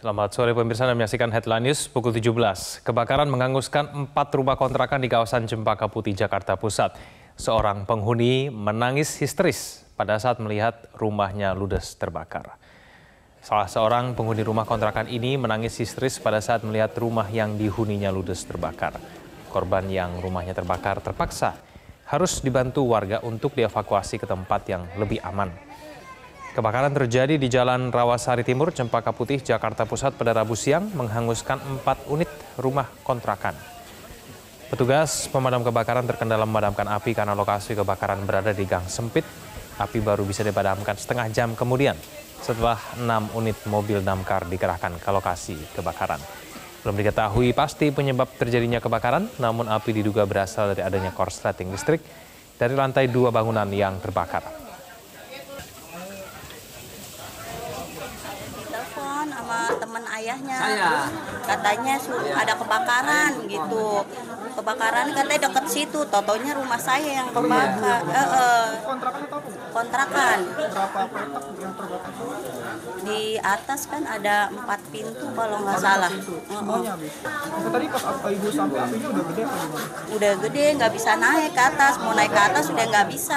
Selamat sore pemirsa Anda menyaksikan Headline News pukul 17. Kebakaran menghanguskan empat rumah kontrakan di kawasan Cempaka Putih, Jakarta Pusat. Seorang penghuni menangis histeris pada saat melihat rumahnya ludes terbakar. Salah seorang penghuni rumah kontrakan ini menangis histeris pada saat melihat rumah yang dihuninya ludes terbakar. Korban yang rumahnya terbakar terpaksa harus dibantu warga untuk dievakuasi ke tempat yang lebih aman. Kebakaran terjadi di Jalan Rawasari Timur, Cempaka Putih, Jakarta Pusat pada Rabu siang menghanguskan empat unit rumah kontrakan. Petugas pemadam kebakaran terkendala memadamkan api karena lokasi kebakaran berada di gang sempit. Api baru bisa dipadamkan setengah jam kemudian setelah enam unit mobil damkar dikerahkan ke lokasi kebakaran. Belum diketahui pasti penyebab terjadinya kebakaran, namun api diduga berasal dari adanya korsleting listrik dari lantai dua bangunan yang terbakar. Teman ayahnya. Terus katanya su- ada kebakaran gitu. Kebakaran katanya deket situ. Totonya rumah saya yang kebakar. Eh, eh, kontrakan atau apa? kontrakan. Berapa petak yang terbakar? di atas kan ada empat pintu kalau nggak salah. Eh, eh. semuanya habis. Nah, tadi pas apa ibu sampai apinya udah gede apa gimana? udah gede nggak bisa naik ke atas. Mau naik ke atas udah nggak bisa